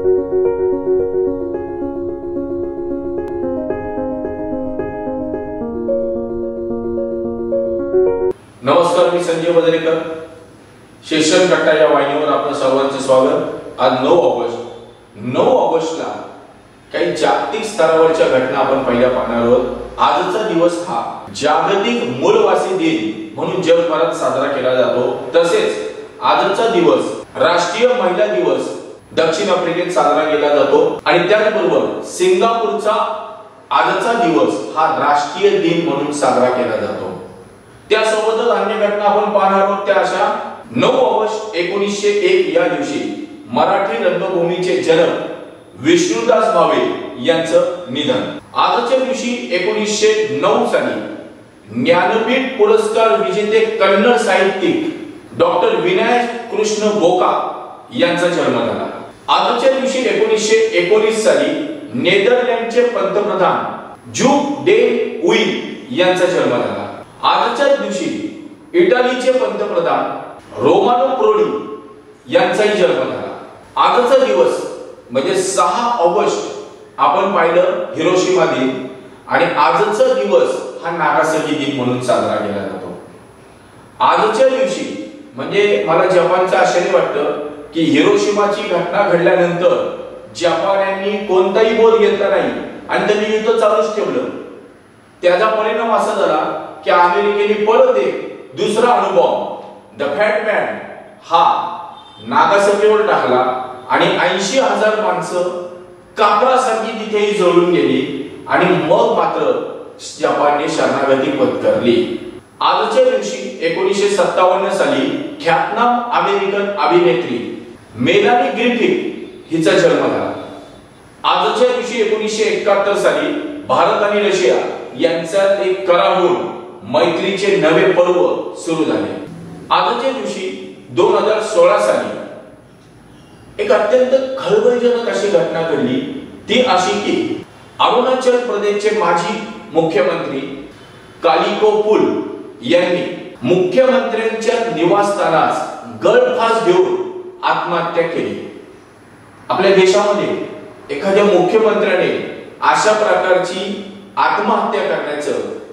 नमस्कार मी संजय बदरेकर. शेषन कट्टा या वाहिनीवर आपलं सर्वांचे स्वागत. आज नऊ ऑगस्ट. नऊ ऑगस्टला काही जागतिक स्तरावरच्या घटना आपण पहिल्या पाहणार आहोत. आजचा दिवस हा जागतिक मूलवासी दिन म्हणून जगभरात साजरा केला जातो. तसेच आजचा दिवस राष्ट्रीय महिला दिवस दक्षिण आफ्रिकेत साजरा केला जातो. आणि त्याचबरोबर सिंगापूरचा आजचा दिवस हा राष्ट्रीय दिन म्हणून साजरा केला जातो. त्यासोबतच अन्य घटना आपण पाहणार आहोत त्या अशा नऊ ऑगस्ट एकोणीसशे एक या दिवशी मराठी रंगभूमीचे जनक विष्णुदास भावे यांचं निधन. आजच्या दिवशी एकोणीसशे नऊ साली ज्ञानपीठ पुरस्कार विजेते कन्नड साहित्यिक डॉक्टर विनायक कृष्ण गोका यांचा जन्म झाला. आजच्या दिवशी एकोणीसशे एकोणीस साली नेदरलँडचे पंतप्रधान जूक डे उईल यांचा जन्म झाला. आजच्या दिवशी इटालीचे पंतप्रधान रोमानो प्रोडी यांचाही जन्म झाला. आजचा दिवस म्हणजे सहा ऑगस्ट आपण पाहिलं हिरोशिमा दिन आणि आजचा दिवस हा नागासाकी दिन म्हणून साजरा केला जातो. आजच्या दिवशी म्हणजे मला जपानचं आश्चर्य वाटतं की हिरोशिमाची घटना घडल्यानंतर जपान्यांनी कोणताही बोध घेतला नाही. आणि त्यांनी युद्ध चालूच ठेवलं. त्याचा परिणाम असा झाला की अमेरिकेने परत एक दुसरा अनुभव द फॅटमॅन हा नागासाकीवर टाकला आणि ऐंशी हजार माणसं कापडासारखी तिथेही जळून गेली आणि मग मात्र जपानने शरणागती पत्करली. आजच्या दिवशी एकोणीसशे सत्तावन्न साली ख्यातनाम अमेरिकन अभिनेत्री मेलानी ग्रिफिथ हिचा जन्म झाला. आजच्या दिवशी एकोणीसशे एकाहत्तर साली भारत आणि रशिया यांच्यात एक करार होऊन मैत्रीचे नवे पर्व सुरू झाले. आजच्या दिवशी दोन हजार सोळा साली एक अत्यंत खळबळजनक अशी घटना घडली. ती अशी की अरुणाचल प्रदेशचे माजी मुख्यमंत्री कालिको पुल यांनी मुख्यमंत्र्यांच्या निवासस्थानास गळफास घेऊन आत्महत्या केली. आपल्या देशामध्ये एखाद्या मुख्यमंत्र्याने अशा प्रकारची आत्महत्या करण्याचं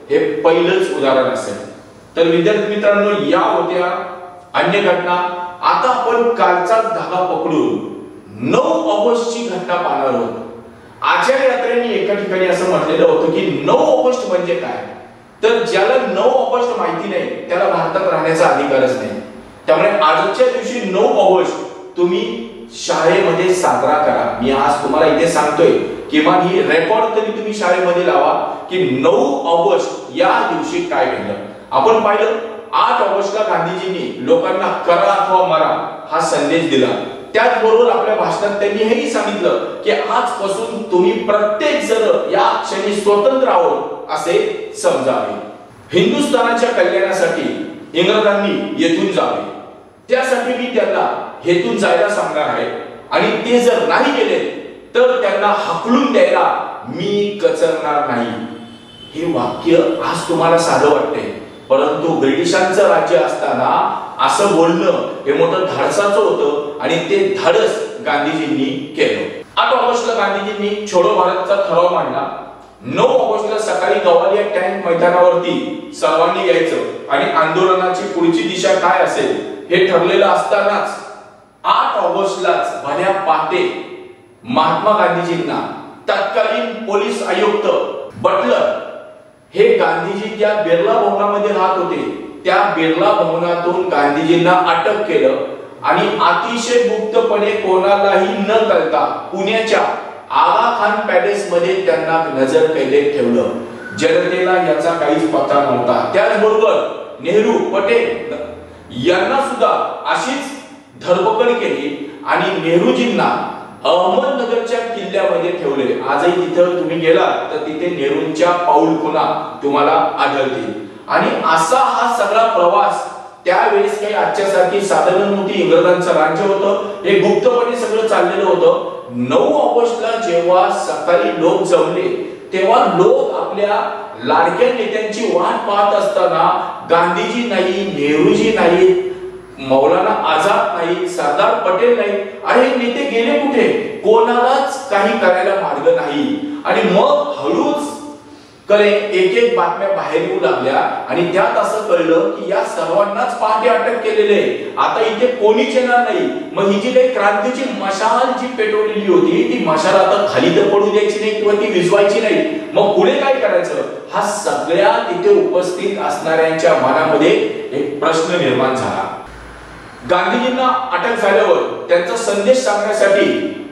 हे पहिलंच उदाहरण असेल. तर विद्यार्थी मित्रांनो या होत्या अन्य घटना. आता आपण कालचा धागा पकडून नऊ ऑगस्टची घटना पाहणार आहोत. आचार्य यात्रेने एका ठिकाणी असं म्हटलेलं होतं की नऊ ऑगस्ट म्हणजे काय? तर ज्याला नऊ ऑगस्ट माहिती नाही त्याला भारतात राहण्याचा अधिकारच नाही. त्यामुळे आजच्या दिवशी नऊ ऑगस्ट तुम्ही शाळेमध्ये साजरा करा. मी आज तुम्हाला इथे सांगतोय किमान ही रेकॉर्ड तरी तुम्ही शाळेमध्ये लावा की नऊ ऑगस्ट या दिवशी काय घडलं. आपण पाहिलं आठ ऑगस्टला गांधीजींनी लोकांना करा अथवा मरा हा संदेश दिला. त्याचबरोबर आपल्या भाषणात त्यांनी हेही सांगितलं की आजपासून तुम्ही प्रत्येक जण या क्षणी स्वतंत्र आहोत असे समजावे. हिंदुस्थानाच्या कल्याणासाठी इंग्रजांनी येथून जावे. त्यासाठी मी त्यांना हेतून जायला सांगणार आहे. आणि ते जर नाही गेले तर त्यांना हकलून द्यायला मी कचरणार नाही. हे वाक्य आज तुम्हाला साधं वाटते परंतु ब्रिटिशांचं राज्य असताना असं बोलणं हे मोठं धाडसाचं होतं आणि ते धाडस गांधीजींनी केलं. आठ ऑगस्टला गांधीजींनी छोडो भारतचा ठराव मांडला. नऊ ऑगस्टला सकाळी गवालिया टँक मैदानावरती सर्वांनी यायचं. आणि आंदोलनाची पुढची दिशा काय असेल हे ठरलेलं असतानाच आठ ऑगस्टलाच भल्या पाटे महात्मा गांधीजींना तत्कालीन पोलीस आयुक्त बटलर हे गांधीजी ज्या बिर्ला भवनामध्ये राहत होते त्या बिर्ला भवनातून गांधीजींना अटक केलं. आणि अतिशय गुप्तपणे कोणालाही न कळता पुण्याच्या आगा खान पॅलेस मध्ये त्यांना नजर कैदेत ठेवलं. जनतेला याचा काहीच पत्ता नव्हता. त्याचबरोबर नेहरू पटेल यांना सुद्धा अशीच धरपकड केली आणि नेहरूजींना अहमदनगरच्या किल्ल्यामध्ये ठेवले. आजही तिथं तुम्ही गेला तर तिथे नेहरूंच्या पाऊल खुणा तुम्हाला आढळतील. आणि असा हा सगळा प्रवास त्यावेळेस काही आजच्यासारखी साधनं नव्हती. इंग्रजांचं राज्य होतं. हे गुप्तपणे सगळं चाललेलं होतं. नऊ ऑगस्टला जेव्हा सकाळी लोक जमले तेव्हा लोक आपल्या लाडक्या नेत्यांची वाट पाहत असताना गांधीजी नाही नेहरूजी नाही मौलाना आझाद नाही सरदार पटेल नाही आणि नेते गेले कुठे? कोणालाच काही करायला मार्ग नाही. आणि मग हळूच करे एक एक बातम्या बाहेर येऊ लागल्या आणि त्यात असं कळलं की या सर्वांनाच पहाटे अटक केलेले. आता इथे कोणीच येणार नाही. मग ही जी काही क्रांतीची मशाल जी पेटवलेली होती ती मशाल आता खाली तर पडू द्यायची नाही किंवा ती विजवायची नाही. मग पुढे काय करायचं? हा सगळ्या तिथे उपस्थित असणाऱ्यांच्या मनामध्ये एक प्रश्न निर्माण झाला. गांधीजींना अटक झाल्यावर त्यांचा संदेश सांगण्यासाठी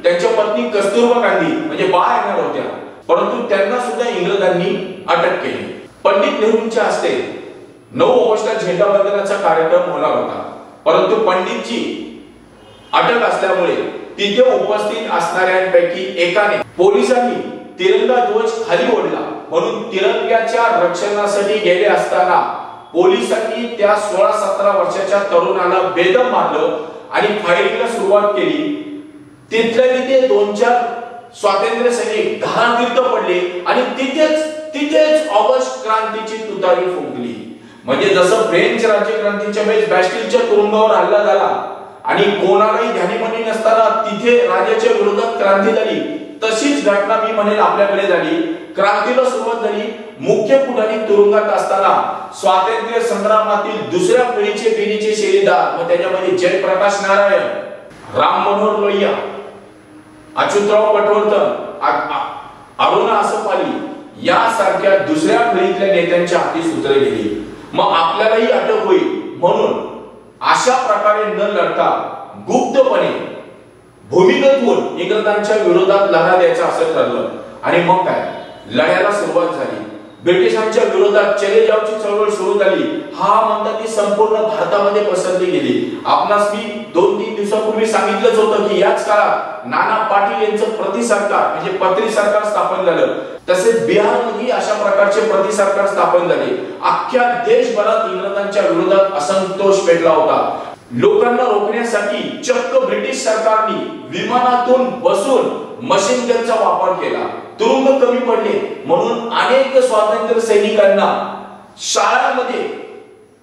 त्यांच्या पत्नी कस्तुरबा गांधी म्हणजे बा येणार होत्या. परंतु त्यांना सुद्धा इंग्रजांनी अटक केली. पंडित नेहरूंच्या हस्ते नऊ ऑगस्टला झेंडा वंदनाचा कार्यक्रम होणार होता. परंतु पंडितची अटक असल्यामुळे तिथे उपस्थित असणाऱ्यांपैकी एकाने पोलिसांनी तिरंगा ध्वज खाली ओढला. म्हणून तिरंग्याच्या रक्षणासाठी गेले असताना पोलिसांनी त्या सोळा सतरा वर्षाच्या तरुणाला बेदम मारलं आणि फायरिंगला सुरुवात केली. तिथल्या तिथे दोन चार स्वातंत्र्य सैनिक घरातीर्थ पडले आणि तिथेच तिथेच ऑगस्ट क्रांतीची तुतारी फुंकली. म्हणजे जसं फ्रेंच राज्य क्रांतीच्या वेळेस बॅस्टिलच्या तुरुंगावर हल्ला झाला आणि कोणालाही ध्यानीमनी नसताना तिथे राजाच्या विरोधात क्रांती झाली तशीच घटना मी म्हणेल आपल्याकडे झाली. क्रांतीला सुरुवात झाली मुख्य पुढारी तुरुंगात असताना. स्वातंत्र्य संग्रामातील दुसऱ्या पिढीचे पिढीचे शेरीदार व त्याच्यामध्ये जयप्रकाश नारायण राम मनोहर लोहिया अच्युतराव पटवर्धन अरुणा आसपाली यासारख्या दुसऱ्या पिढीतल्या नेत्यांच्या हाती सूत्र गेली. मग आपल्यालाही अटक होईल. म्हणून अशा प्रकारे न लढता गुप्तपणे भूमिगत होऊन इंग्रजांच्या विरोधात लढा द्यायचा असं ठरलं. आणि मग काय? लढ्याला सुरुवात झाली. ब्रिटिशांच्या विरोधात चले जावची चळवळ सुरू झाली. हा म्हणतात ती संपूर्ण भारतामध्ये पसरली गेली. आपणास मी दोन तीन दिवसापूर्वी सांगितलंच होतं की याच काळात नाना पाटील यांचं प्रति सरकार म्हणजे पत्री सरकार स्थापन झालं. तसेच बिहारमध्ये अशा प्रकारचे प्रति सरकार स्थापन झाले. अख्ख्या देशभरात इंग्रजांच्या विरोधात असंतोष पेटला होता. लोकांना रोखण्यासाठी चक्क ब्रिटिश सरकारने विमानातून बसून मशीन गनचा वापर केला. तुरुंग कमी पडले. म्हणून अनेक स्वातंत्र्य सैनिकांना शाळांमध्ये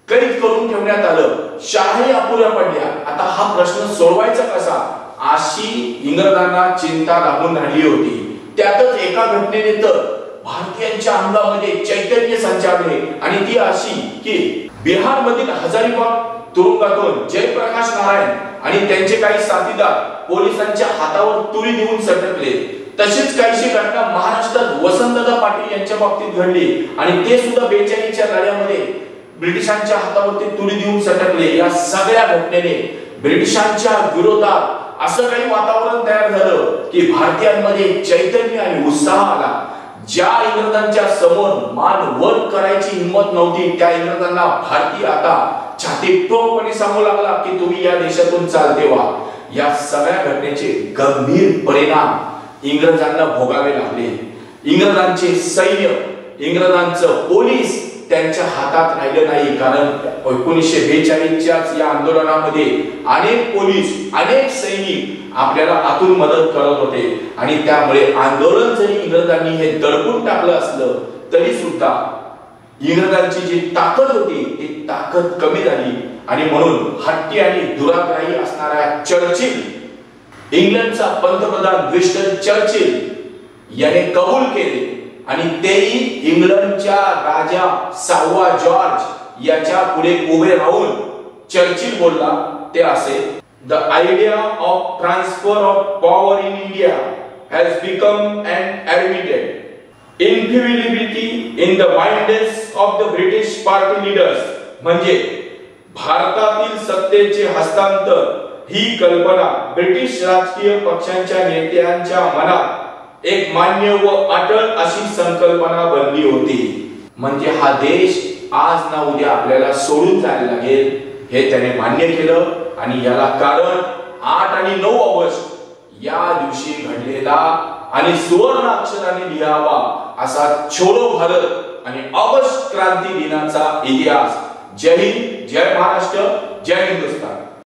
कैद करून ठेवण्यात आलं. शाळाही अपुऱ्या पडल्या. आता हा प्रश्न सोडवायचा कसा? अशी इंग्रजांना चिंता लागून राहिली होती. त्यातच एका घटनेने तर भारतीयांच्या अंगामध्ये चैतन्य संचारले. आणि ती अशी की बिहार मधील हजारीबाग तुरुंगातून जयप्रकाश नारायण आणि त्यांचे काही साथीदार पोलिसांच्या हातावर तुरी देऊन सटकले तशीच काहीशी घटना महाराष्ट्रात वसंतदा पाटील यांच्या बाबतीत घडली आणि ते सुद्धा बेचाळीसच्या लढ्यामध्ये ब्रिटिशांच्या हातावरती तुरी देऊन सटकले या सगळ्या घटनेने ब्रिटिशांच्या विरोधात असं काही वातावरण तयार झालं की भारतीयांमध्ये चैतन्य आणि उत्साह आला. ज्या इंग्रजांच्या समोर मान वर करायची हिंमत नव्हती त्या इंग्रजांना भारतीय आता छाती टोकपणे सांगू लागला की तुम्ही या देशातून चालते व्हा. या सगळ्या घटनेचे गंभीर परिणाम इंग्रजांना भोगावे लागले. इंग्रजांचे सैन्य इंग्रजांचं पोलीस त्यांच्या हातात राहिलं नाही. कारण एकोणीसशे बेचाळीसच्याच या आंदोलनामध्ये अनेक पोलीस अनेक सैनिक आपल्याला आतून मदत करत होते. आणि त्यामुळे आंदोलन जरी इंग्रजांनी हे दडपून टाकलं असलं तरी सुद्धा इंग्रजांची जी ताकद होती ती ताकद कमी झाली. आणि म्हणून हट्टी आणि दुराग्राही असणाऱ्या चर्चिल इंग्लंडचा पंतप्रधान विस्टन चर्चिल याने कबूल केले आणि तेही इंग्लंडच्या राजा सहावा जॉर्ज याच्यापुढे उभे राहून चर्चिल बोलला ते असे the idea of transfer of power in India has become and admitted infallibility in the minds of the British party leaders म्हणजे भारतातील सत्तेचे हस्तांतर ही कल्पना ब्रिटिश राजकीय पक्षांच्या नेत्यांच्या मनात एक मान्य व अटल अशी संकल्पना बनली होती. म्हणजे हा देश आज ना उद्या आपल्याला सोडून जायला लागेल हे त्याने मान्य केलं आणि याला कारण आठ आणि नऊ ऑगस्ट या दिवशी घडलेला आणि सुवर्ण अक्षराने लिहावा असा छोडो भारत आणि ऑगस्ट क्रांती दिनाचा इतिहास. जय हिंद. जय महाराष्ट्र जय हिंदुस्तान.